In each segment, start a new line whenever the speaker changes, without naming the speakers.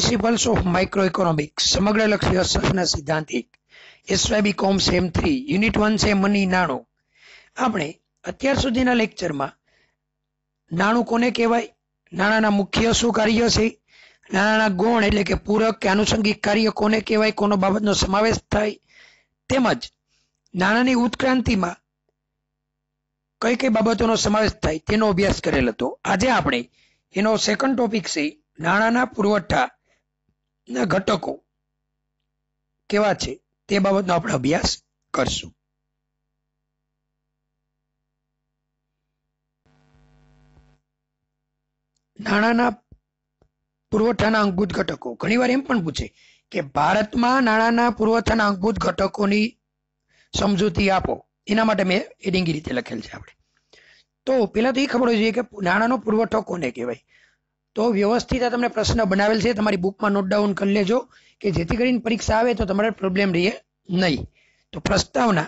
Principles of micro economics સમગ્ર લક્ષી અર્થશાસ્ત્રના સિદ્ધાંતિક S Y B com sem three, unit one છે money નાણું. આપણે અત્યાર સુધીના લેક્ચરમાં નાણું કોને કહેવાય? નાણાંના મુખ્ય શું કાર્ય છે? નાણાંના ગુણ એટલે કે પૂરક કે આનુષંગિક કાર્ય કોને કહેવાય? કોનો બાબતનો સમાવેશ થાય? તેમજ નાણાંની ઉત્ક્રાંતિમાં કઈ કઈ બાબતોનો સમાવેશ થાય? તેનો અભ્યાસ કરેલ હતો. આજે આપણે એનો સેકન્ડ ટોપિક છે નાણાંના પુરવઠા. ના, ઘટકો કેવા છે તે બાબતનો આપણે અભ્યાસ કરશું. નાણાંના પુરવઠાના અંગભૂત ઘટકો. ઘણીવાર એમ પણ પૂછે કે ભારતમાં નાણાંના પુરવઠાના અંગભૂત ઘટકોની સમજૂતી આપો. એના માટે મેં એડિંગી રીતે લખેલ છે આપણે. તો પેલા તો એ ખબર હોવી જોઈએ કે નાણાંનો પુરવઠો કોને કહેવાય? તો વ્યવસ્થિત આ તમને પ્રશ્ન બનાવેલ છે. તમારી બુકમાં નોટ ડાઉન કરી લેજો કે જેથી કરીને પરીક્ષા આવે તો તમારે પ્રોબ્લેમ રહીએ નહીં. તો પ્રસ્તાવના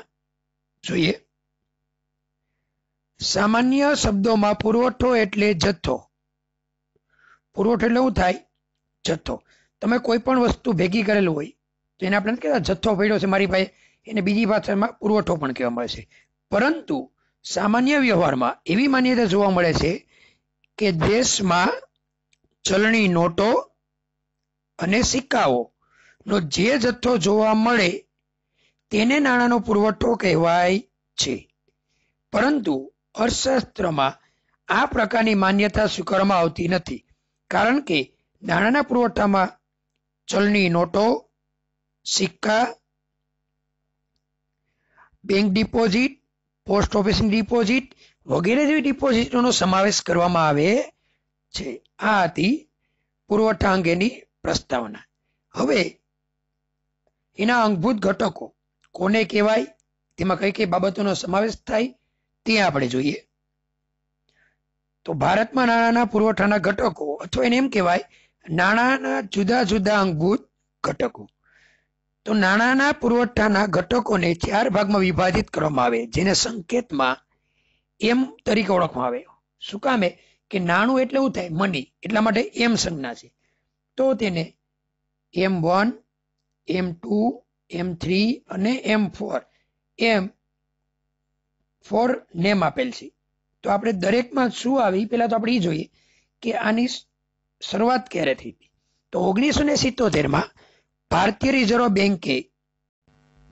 જોઈએ. સામાન્ય શબ્દોમાં પુરવઠો એટલે જથ્થો. પુરવઠો એટલે શું થાય? જથ્થો. તમે કોઈ પણ વસ્તુ ભેગી કરેલું હોય, તો એને આપણે કહેતા જથ્થો પડ્યો છે મારી પાસે? એને બીજી ભાષામાં પુરવઠો પણ કહેવામાં આવે છે. પરંતુ સામાન્ય વ્યવહારમાં એવી માન્યતા જોવા મળે છે કે દેશમાં ચલણી નોટો અને સિક્કાઓ નો જે જથ્થો જોવા મળે તેને નાણાંનો પુરવઠો કહેવાય છે. પરંતુ અર્થશાસ્ત્રમાં આ પ્રકારની માન્યતા સ્વીકારવામાં આવતી નથી, કારણ કે નાણાંના પુરવઠામાં ચલણી નોટો, સિક્કા, બેંક ડિપોઝિટ, પોસ્ટ ઓફિસની ડિપોઝિટ વગેરે જેવી ડિપોઝિટોનો સમાવેશ કરવામાં આવે છે. આ હતી પુરવઠા અંગેની પ્રસ્તાવના. હવે એના અંગભૂત ઘટકો કોને કહેવાય, તેમાં કઈ કઈ બાબતોનો સમાવેશ થાય, તે આપણે જોઈએ. તો ભારતમાં નાણાંના પુરવઠાના ઘટકો, અથવા એને એમ કહેવાય, નાણાંના જુદા જુદા અંગભૂત ઘટકો. તો નાણાંના પુરવઠાના ઘટકોને ચાર ભાગમાં વિભાજિત કરવામાં આવે, જેને સંકેતમાં એમ તરીકે ઓળખવામાં આવે. શું કામે કે નાણું એટલે શું થાય? મની એટલા માટે એમ સંજ્ઞા છે. તો તેને M one M two M three અને M four M four name આપેલ છે. તો આપણે દરેકમાં શું આવી? પેલા તો આપણે એ જોઈએ કે આની શરૂઆત ક્યારે થઈ હતી? તો ઓગણીસો ને સિત્તોતેરમાં ભારતીય રિઝર્વ બેંકે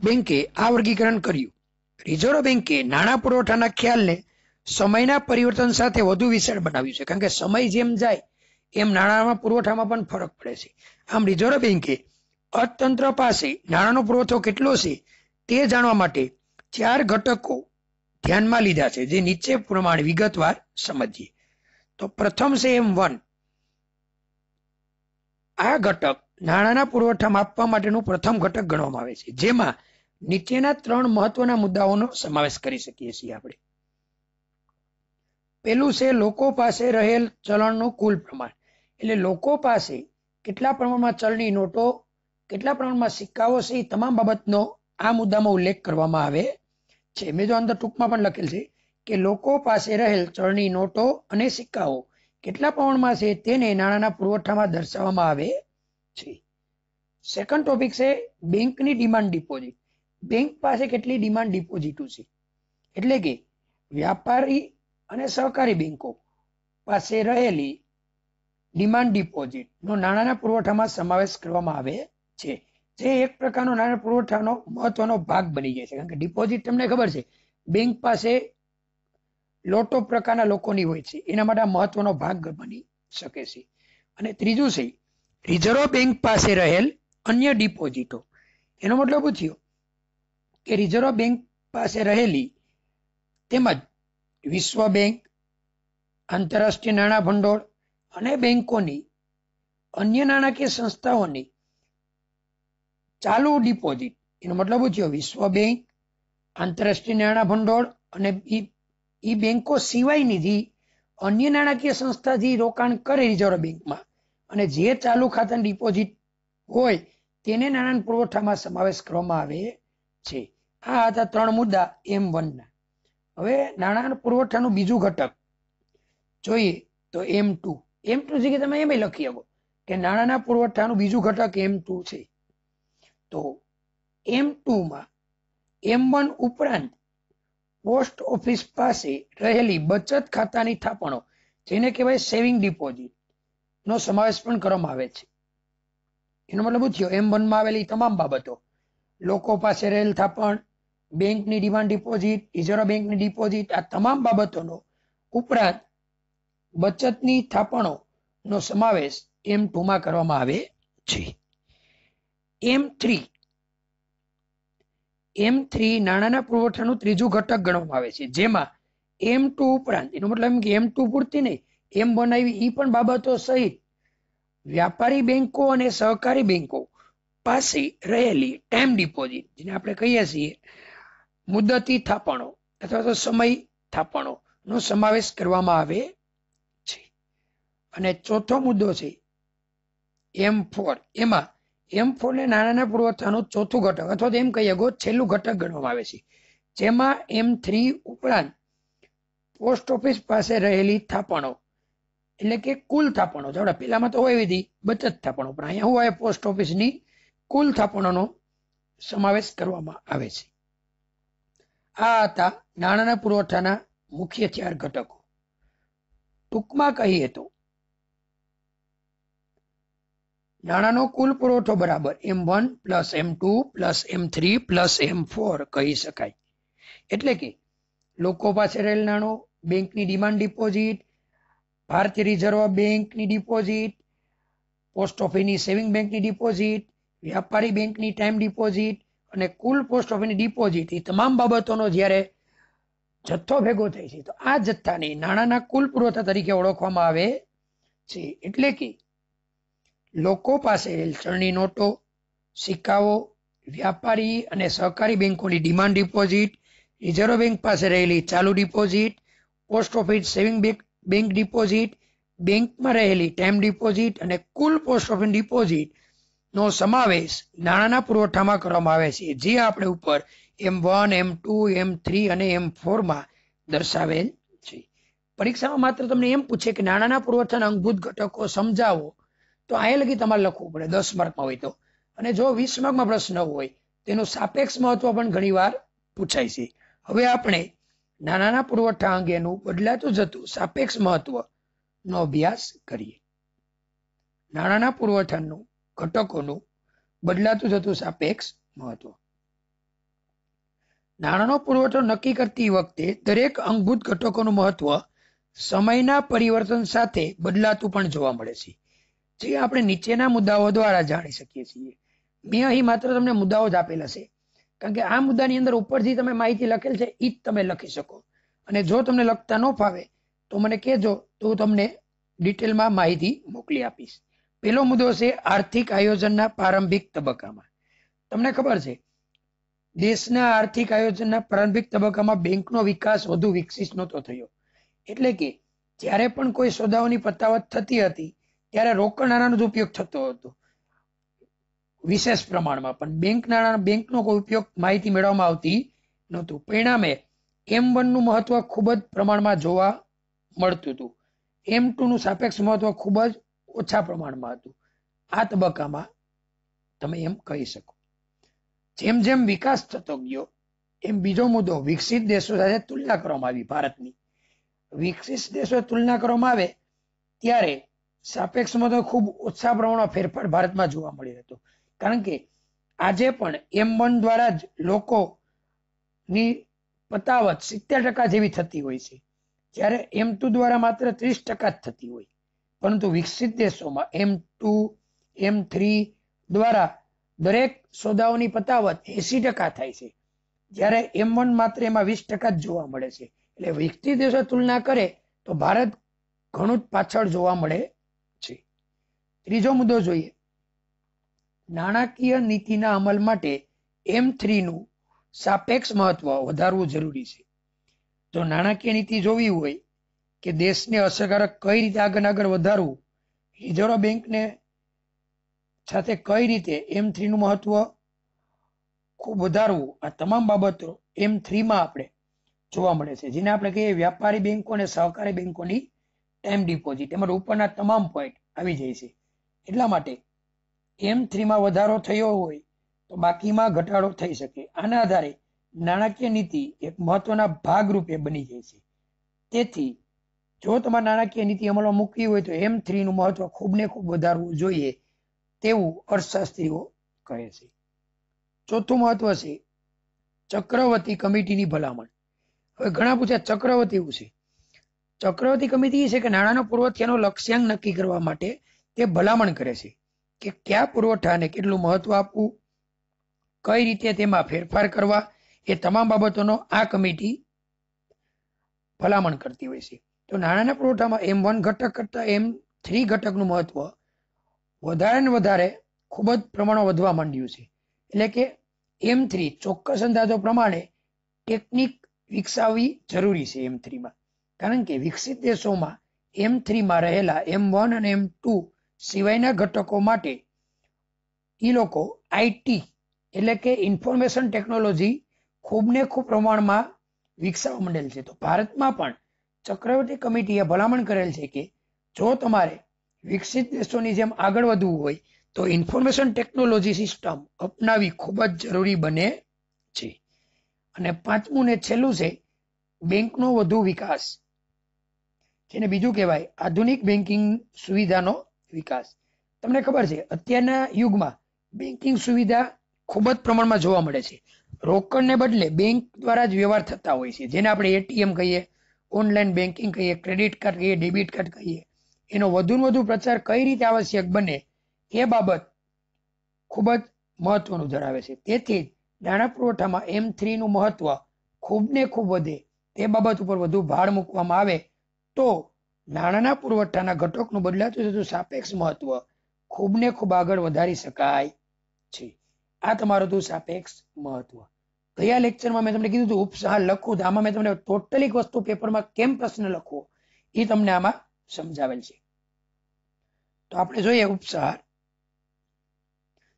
બેંકે આ વર્ગીકરણ કર્યું. રિઝર્વ બેંકે નાણાં પુરવઠાના ખ્યાલને સમયના પરિવર્તન સાથે વધુ વિશાળ બનાવ્યું છે. કારણ કે સમય જેમ જાય, એમ નાણાંમાં પુરવઠામાં પણ ફરક પડે છે. આમ રિઝર્વ બેંકે અર્થતંત્ર પાસે નાણાંનો પુરવઠો કેટલો છે તે જાણવા માટે ચાર ઘટકો ધ્યાનમાં લીધા છે, જે નીચે પ્રમાણે વિગતવાર સમજીએ. તો પ્રથમ છે એમ વન. આ ઘટક નાણાંના પુરવઠા માપવા માટેનું પ્રથમ ઘટક ગણવામાં આવે છે, જેમાં નીચેના ત્રણ મહત્વના મુદ્દાઓનો સમાવેશ કરી શકીએ છીએ આપણે. પેલું છે લોકો પાસે રહેલ ચલણનું કુલ પ્રમાણ. એટલે લોકો પાસે કેટલા પ્રમાણમાં ચલણી નોટો, કેટલા પ્રમાણમાં સિક્કાઓ છે એ તમામ બાબતનો આ મુદ્દામાં ઉલ્લેખ કરવામાં આવે છે. મેં જો અંદર ટૂંકમાં પણ લખેલ છે કે લોકો પાસે રહેલ ચલણી નોટો અને સિક્કાઓ કેટલા પ્રમાણમાં છે તેને નાણાંના પુરવઠામાં દર્શાવવામાં આવે છે. સેકન્ડ ટોપિક છે બેંકની ડિમાન્ડ ડિપોઝિટ બેંક પાસે કેટલી ડિમાન્ડ ડિપોઝિટો છે? એટલે કે વ્યાપારી અને સહકારી બેંકો પાસે રહેલી ડિમાન્ડ ડિપોઝિટ નો નાણાંના પુરવઠામાં સમાવેશ કરવામાં આવે છે. જે એક પ્રકારનો નાણાં પુરવઠાનો મહત્વનો ભાગ બની જાય છે. કારણ કે ડિપોઝિટ તમને ખબર છે, બેંક પાસે લોટો પ્રકારના લોકોની હોય છે. એના માટે મહત્વનો ભાગ બની શકે છે. અને ત્રીજું છે, રિઝર્વ બેંક પાસે રહેલ અન્ય ડિપોઝિટો એનો મતલબ થયો? કે રિઝર્વ બેંક પાસે રહેલી તેમજ વિશ્વ બેંક, આંતરરાષ્ટ્રીય નાણાં ભંડોળ અને બેંકોની અન્ય નાણાકીય સંસ્થાઓની ચાલુ ડિપોઝિટ. એનો મતલબ થયો? વિશ્વ બેંક, આંતરરાષ્ટ્રીય નાણાં ભંડોળ અને ઈ બેંકો સિવાયની જે અન્ય નાણાકીય સંસ્થાથી રોકાણ કરે રિઝર્વ બેંકમાં. અને જે ચાલુ ખાતાની ડિપોઝિટ હોય તેને નાણાં પુરવઠામાં સમાવેશ કરવામાં આવે છે. આ હતા ત્રણ મુદ્દા એમ વનના. હવે નાણાં પુરવઠાનું બીજું ઘટક. જોઈએ તો એમ ટુ એમ ટુ જગ્યાએ તમે એમ લખી શકો કે નાણાંના પુરવઠાનું બીજું ઘટક એમ ટુ છે. તો એમ ટુમાં એમ વન ઉપરાંત પોસ્ટ ઓફિસ પાસે રહેલી બચત ખાતાની થાપણો, જેને કહેવાય સેવિંગ ડિપોઝિટ, નો સમાવેશ પણ કરવામાં આવે છે. એનો મતલબ થયો? એમ વનમાં આવેલી તમામ બાબતો. લોકો પાસે રહેલ થાપણ બેંકની ડિમાન્ડ ડિપોઝિટ, રિઝર્વ બેંકની ડિપોઝિટ, આ તમામ બાબતોનો ઉપરાંત બચતની થાપણો નો સમાવેશ એમ ટુમાં કરવામાં આવે છે. એમ થ્રી એમ થ્રી નાણાંના પુરવઠાનું ત્રીજું ઘટક ગણવામાં આવે છે, જેમાં એમ ટુ ઉપરાંત, એનો મતલબ એમ કે એમ ટુ પૂરતી નહીં, એમ બનાવી એ પણ બાબતો સહિત વ્યાપારી બેંકો અને સહકારી બેંકો પાસે રહેલી ટાઈમ ડિપોઝિટ, જેને આપણે કહીએ છીએ મુદતી થાપણો અથવા તો સમય થાપણો નો સમાવેશ કરવામાં આવે છે. અને ચોથો મુદ્દો છે એમ ફોર. એમાં એમ ફોર ને નાણાંના પુરવઠાનું ચોથું ઘટક અથવા તો એમ કહીએ ગો છેલ્લું ઘટક ગણવામાં આવે છે. જેમાં એમ થ્રી ઉપરાંત પોસ્ટ ઓફિસ પાસે રહેલી થાપણો એટલે કે કુલ થાપણો. જોડે પેલામાં તો હોય વિધિ બચત થાપણો. પણ અહીંયા હોય પોસ્ટ ઓફિસની કુલ થાપણોનો સમાવેશ કરવામાં આવે છે. આ હતા નાણાંના પુરવઠાના મુખ્ય ચાર ઘટકો. ટૂંકમાં કહીએ તો, નાણાંનો કુલ પુરવઠો બરાબર M one plus M two plus M three plus M four કહી શકાય. એટલે કે લોકો પાસે રહેલ નાણું, બેંકની ડિમાન્ડ ડિપોઝિટ, ભારતીય રિઝર્વ બેંકની ડિપોઝિટ, પોસ્ટ ઓફિસની સેવિંગ બેંકની ડિપોઝિટ, વ્યાપારી બેંકની ટાઈમ ડિપોઝિટ અને કુલ પોસ્ટ ઓફિસની ડિપોઝિટ એ તમામ બાબતોનો જ્યારે જથ્થો ભેગો થાય છે, તો આ જથ્થાને નાણાંના કુલ પુરવઠા તરીકે ઓળખવામાં આવે છે. એટલે કે લોકો પાસે ચલણી નોટો, સિક્કાઓ, વ્યાપારી અને સહકારી બેંકોની ડિમાન્ડ ડિપોઝિટ રિઝર્વ બેંક પાસે રહેલી ચાલુ deposit post office saving bank deposit બેંકમાં રહેલી ટાઈમ ડિપોઝિટ અને કુલ પોસ્ટ ઓફિસ ડિપોઝિટ નો સમાવેશ નાણાંના પુરવઠામાં કરવામાં આવે છે. જે આપણે ઉપર M one M two M three અને એમ ફોરમાં દર્શાવેલ છે. પરીક્ષામાં માત્ર તમને એમ પૂછે કે નાણાંના પુરવઠાના અંગભૂત ઘટકો સમજાવો, તો અહીંયા લગી તમારે લખવું પડે. દસ માર્કમાં હોય તો. અને જો વીસ માર્કમાં પ્રશ્ન હોય, તેનું સાપેક્ષ મહત્વ પણ ઘણીવાર પૂછાય છે. હવે આપણે નાણાંના પુરવઠા અંગેનું બદલાતું જતું સાપેક્ષ મહત્વ નો અભ્યાસ કરીએ. નાણાંના પુરવઠાનું ઘટકોનું બદલાતું થતું સાપેક્ષ મહત્વ. નાણાંનો પુરવઠો નક્કી કરતી વખતે દરેક અંગભૂત ઘટકોનું મહત્વ સમયના પરિવર્તન સાથે બદલાતું પણ જોવા મળે છે. જે આપણે નીચેના મુદ્દાઓ દ્વારા જાણી શકીએ છીએ. મેં અહીં માત્ર તમને મુદ્દાઓ જ આપેલા છે. કારણ કે આ મુદ્દાની અંદર ઉપરથી તમે માહિતી લખેલ છે એ જ તમે લખી શકો. અને જો તમને લખતા ન ફાવે, તો મને કહેજો, તો હું તમને ડિટેલમાં માહિતી મોકલી આપીશ. પેલો મુદ્દો છે આર્થિક આયોજનના પ્રારંભિક તબક્કામાં. તમને ખબર છે, દેશના આર્થિક આયોજનના પ્રારંભિક તબક્કામાં બેંકનો વિકાસ વધુ વિકસિત નહોતો થયો. એટલે કે જ્યારે પણ કોઈ સોદાઓની પતાવત થતી હતી, ત્યારે રોકડ નાણાંનો જ ઉપયોગ થતો હતો. વિશેષ પ્રમાણમાં પણ બેંક નાણાં, બેંકનો કોઈ ઉપયોગ માહિતી મેળવવામાં આવતી નહોતું. પરિણામે એમ નું મહત્વ ખૂબ જ પ્રમાણમાં જોવા મળતું હતું. એમ નું સાપેક્ષ મહત્વ ખૂબ જ ઓછા પ્રમાણમાં હતું. આ તબક્કામાં તમે એમ કહી શકો. જેમ જેમ વિકાસ થતો ગયો, એમ બીજો મુદ્દો વિકસિત દેશો સાથે તુલના કરવામાં આવી. ભારતની વિકસિત દેશો તુલના કરવામાં આવે ત્યારે સાપેક્ષમાં તો ખૂબ ઓછા પ્રમાણમાં ફેરફાર ભારતમાં જોવા મળી હતો. કારણ કે આજે પણ એમ વન દ્વારા જ લોકોની પતાવત સિત્તેર ટકા જેવી થતી હોય છે. જ્યારે એમ ટુ દ્વારા માત્ર ત્રીસ ટકા જ થતી હોય. પરંતુ વિકસિત દેશોમાં એમ ટુ એમ થ્રી દ્વારા દરેક સોદાઓની પતાવત એસી ટકા થાય છે. જ્યારે એમ વન માત્ર એમાં વીસ ટકા જ જોવા મળે છે. એટલે વિકસિત દેશો તુલના કરે તો ભારત ઘણું જ પાછળ જોવા મળે છે. ત્રીજો મુદ્દો જોઈએ. નાણાકીય નીતિના અમલ માટે એમ થ્રીનું સાપેક્ષ મહત્વ વધારવું જરૂરી છે. જો નાણાકીય નીતિ જોવી હોય કે દેશને અસરકારક કઈ રીતે આગળ આગળ વધારવું? રિઝર્વ બેંકને સાથે કઈ રીતે એમ થ્રીનું મહત્વ ખૂબ વધારવું? આ તમામ બાબતો એમ થ્રીમાં આપણે જોવા મળે છે. જેને આપણે કહીએ વ્યાપારી બેંકો અને સહકારી બેંકોની ટાઈમ ડિપોઝિટ. એમાં ઉપરના તમામ પોઈન્ટ આવી જાય છે. એટલા માટે એમ થ્રીમાં વધારો થયો હોય તો બાકીમાં ઘટાડો થઈ શકે. આના આધારે નાણાકીય નીતિ એક મહત્વના ભાગરૂપે બની જાય છે. તેથી જો તમારે નાણાકીય નીતિ અમલમાં મૂકવી હોય તો એમ થ્રીનું મહત્વ ખૂબ ને ખૂબ વધારવું જોઈએ તેવું અર્થશાસ્ત્રીઓ કહે છે. ચોથું મહત્વ છે ચક્રવર્તી કમિટીની ભલામણ. હવે ઘણા પૂછ્યા ચક્રવર્તી શું છે. ચક્રવર્તી કમિટી છે કે નાણાંનો પુરવઠાનો લક્ષ્યાંક નક્કી કરવા માટે તે ભલામણ કરે છે કે કયા પુરવઠાને કેટલું મહત્વ આપવું, કઈ રીતે તેમાં ફેરફાર કરવા એ તમામ બાબતોનો આ કમિટી ભલામણ કરતી હોય છે. તો નાણાંના પુરવઠામાં એમ વન ઘટક કરતા એમ થ્રી ઘટકનું મહત્વ વધારે ને વધારે ખૂબ જ પ્રમાણમાં વધવા માંડ્યું છે. એટલે કે એમ થ્રી ચોક્કસ અંદાજો પ્રમાણે ટેકનિક વિકસાવવી જરૂરી છે એમ થ્રીમાં કારણ કે વિકસિત દેશોમાં એમ થ્રીમાં રહેલા એમ વન અને એમ ટુ સિવાયના ઘટકો માટે એ લોકો આઈટી એટલે કે ઇન્ફોર્મેશન ટેકનોલોજી ખૂબ ને ખૂબ પ્રમાણમાં વિકસાવવા માંડેલ છે. તો ભારતમાં પણ ચક્રવર્તી કમિટીએ ભલામણ કરેલ છે કે જો તમારે વિકસિત દેશોની જેમ આગળ વધવું હોય, તો ઇન્ફોર્મેશન ટેકનોલોજી સિસ્ટમ અપનાવી ખૂબ જ જરૂરી બને છે. અને પાંચમું ને છેલ્લું છે, બેંકનો વધુ વિકાસ. જેને બીજું કહેવાય આધુનિક બેન્કિંગ સુવિધાનો વિકાસ. તમને ખબર છે, અત્યારના યુગમાં બેન્કિંગ સુવિધા ખૂબ જ પ્રમાણમાં જોવા મળે છે. રોકડને બદલે બેંક દ્વારા જ વ્યવહાર થતા હોય છે, જેને આપણે એટીએમ કહીએ ઓનલાઈન બેન્કિંગ કહીએ, ક્રેડિટ કાર્ડ કહીએ, ડેબિટ કાર્ડ કહીએ, એનો વધુ વધુ પ્રચાર કઈ રીતે આવશ્યક બને એ બાબત ખૂબ જ મહત્વનું ધરાવે છે. તેથી નાણાં પુરવઠામાં એમ થ્રીનું મહત્વ ખૂબ ને ખૂબ વધે તે બાબત ઉપર વધુ ભાર મૂકવામાં આવે તો નાણાંના પુરવઠાના ઘટકનું બદલાતું જતું સાપેક્ષ મહત્વ ખૂબ ને ખૂબ આગળ વધારી શકાય છે. આ તમારું હતું સાપેક્ષ મહત્વ. ગયા લેક્ચરમાં મેં તમને કીધું હતું ઉપસાર લખું તો આમાં મેં તમને ટોટલી વસ્તુ પેપરમાં કેમ પ્રશ્ન લખવો, એ તમને આમાં સમજાવેલ છે. તો આપણે જોઈએ ઉપસાર.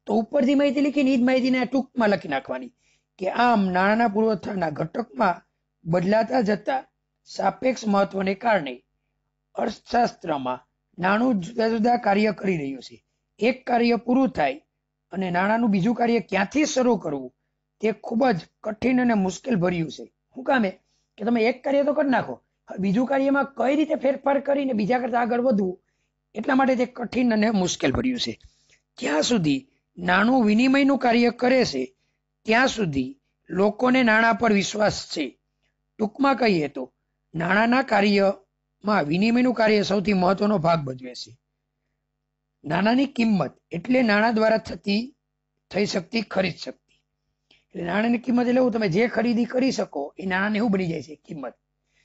તો ઉપરથી માહિતી લખીને એ જ માહિતીને ટૂંકમાં લખી નાખવાની કે આમ નાણાના પુરવઠાના ઘટકમાં બદલાતા જતા સાપેક્ષ મહત્વને કારણે અર્થશાસ્ત્રમાં નાણું જુદા જુદા કાર્ય કરી રહ્યું છે. એક કાર્ય પૂરું થાય અને નાણાંનું બીજું કાર્ય ક્યાંથી શરૂ કરવું? તે ખૂબ જ કઠિન અને મુશ્કેલ ભર્યું છે. શું કામે? કે તમે એક કાર્ય તો કરી નાખો. બીજું કાર્યમાં કઈ રીતે ફેરફાર કરીને બીજા કરતા આગળ વધવું? એટલા માટે તે કઠિન અને મુશ્કેલ ભર્યું છે. જ્યાં સુધી નાણું વિનિમયનું કાર્ય કરે છે, ત્યાં સુધી લોકોને નાણાં પર વિશ્વાસ છે. ટૂંકમાં કહીએ તો, નાણાંના કાર્યમાં વિનિમયનું કાર્ય સૌથી મહત્વનો ભાગ ભજવે છે. નાણાંની કિંમત એટલે નાણાં દ્વારા થતી, થઈ શકતી ખરીદ શક્તિ એટલે નાણાંની કિંમત એટલે તમે જે ખરીદી કરી શકો, એ નાણાંને એવું બની જાય છે, કિંમત.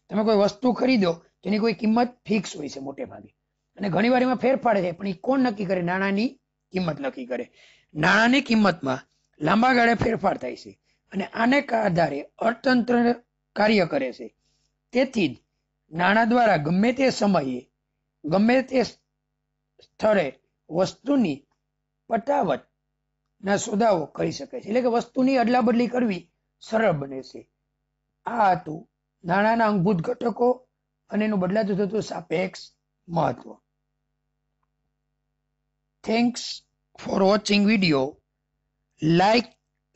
તમે કોઈ વસ્તુ ખરીદો, તેની કોઈ કિંમત ફિક્સ હોય છે મોટે ભાગે. અને ઘણી વાર એમાં ફેરફાર છે, પણ એ કોણ નક્કી કરે? નાણાંની કિંમત નક્કી કરે. નાણાંની કિંમતમાં લાંબા ગાળે ફેરફાર થાય છે. અને આને આધારે અર્થતંત્ર કાર્ય કરે છે. તેથી જ નાણાં દ્વારા ગમે તે સમયે, ગમે તે સ્થળે વસ્તુની પટાવટ ના, સોદાઓ કરી શકે છે. એટલે કે વસ્તુની અદલા બદલી કરવી સરળ બને છે. આ હતું નાણાંના અંગભૂત ઘટકો અને એનું બદલાતું થતું સાપેક્ષ મહત્વ. Thanks for watching video like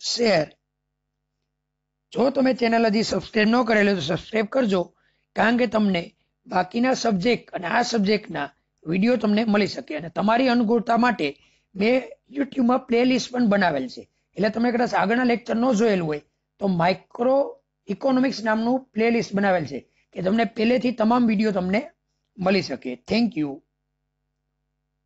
share જો તમે ચેનલ હજી સબસ્ક્રાઈબ ન કરેલું તો સબસ્ક્રાઈબ કરજો, કારણ કે તમને બાકીના સબ્જેક્ટ અને આ સબ્જેક્ટના વીડિયો તમને મળી શકે અને તમારી અનુકૂળતા માટે મેં યુટ્યુબમાં પ્લેલિસ્ટ પણ બનાવેલ છે. એટલે તમે કદાચ આગળના લેક્ચર ન જોયેલું હોય, તો માઇક્રો ઇકોનોમિક્સ નામનું પ્લેલિસ્ટ બનાવેલ છે, કે તમને પહેલેથી તમામ વીડિયો તમને મળી શકે. Thank you